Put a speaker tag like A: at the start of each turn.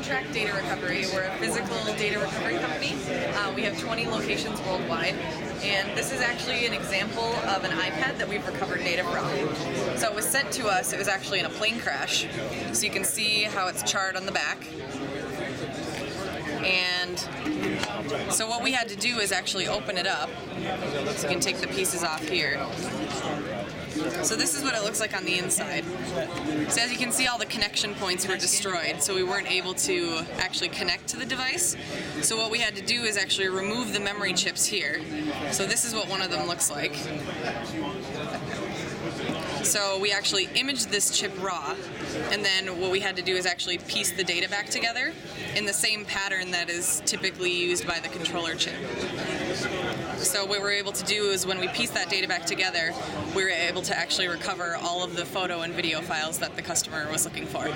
A: Ontrack Data Recovery. We're a physical data recovery company. Uh, we have 20 locations worldwide, and this is actually an example of an iPad that we've recovered data from. So it was sent to us, it was actually in a plane crash. So you can see how it's charred on the back. And so what we had to do is actually open it up. So you can take the pieces off here. So this is what it looks like on the inside. So as you can see, all the connection points were destroyed, so we weren't able to actually connect to the device. So what we had to do is actually remove the memory chips here. So this is what one of them looks like. So we actually imaged this chip raw, and then what we had to do is actually piece the data back together in the same pattern that is typically used by the controller chip. So what we were able to do is when we pieced that data back together, we were able to actually recover all of the photo and video files that the customer was looking for.